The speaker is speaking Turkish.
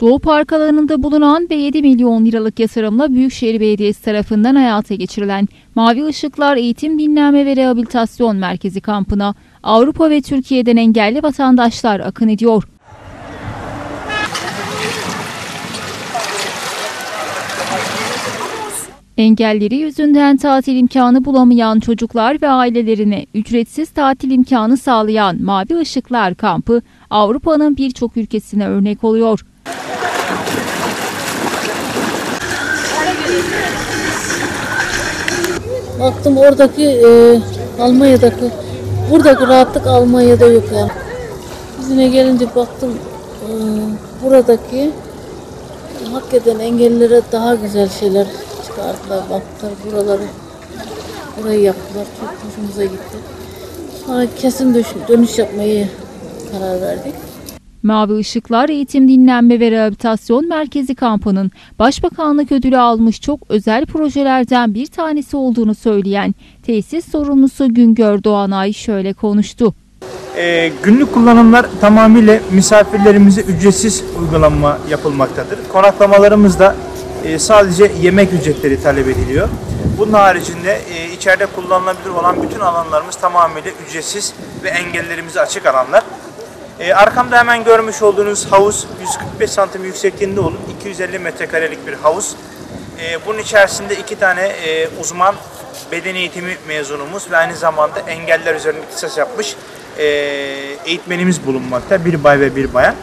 Doğu Park alanında bulunan ve 7 milyon liralık yatırımla Büyükşehir Belediyesi tarafından hayata geçirilen Mavi Işıklar Eğitim Dinlenme ve Rehabilitasyon Merkezi kampına Avrupa ve Türkiye'den engelli vatandaşlar akın ediyor. Engelleri yüzünden tatil imkanı bulamayan çocuklar ve ailelerine ücretsiz tatil imkanı sağlayan Mavi Işıklar kampı Avrupa'nın birçok ülkesine örnek oluyor. Baktım oradaki e, Almanya'daki buradaki rahatlık Almanya'da yok yani. Bizine gelince baktım e, buradaki hakikaten engellilere daha güzel şeyler çıkardılar. Baktılar buraları burayı yaptılar. Çok hoşumuza gitti. Sonra kesin dönüş yapmayı karar verdik. Mavi Işıklar Eğitim Dinlenme ve Rehabilitasyon Merkezi kampının Başbakanlık ödülü almış çok özel projelerden bir tanesi olduğunu söyleyen tesis sorumlusu Güngör Doğanay şöyle konuştu. Ee, günlük kullanımlar tamamıyla misafirlerimize ücretsiz uygulanma yapılmaktadır. Konaklamalarımızda e, sadece yemek ücretleri talep ediliyor. Bunun haricinde e, içeride kullanılabilir olan bütün alanlarımız tamamıyla ücretsiz ve engellerimize açık alanlar. E, arkamda hemen görmüş olduğunuz havuz 145 santim yüksekliğinde olup 250 metrekarelik bir havuz. E, bunun içerisinde iki tane e, uzman beden eğitimi mezunumuz ve aynı zamanda engeller üzerine ihtisas yapmış e, eğitmenimiz bulunmakta. Bir bay ve bir bayan.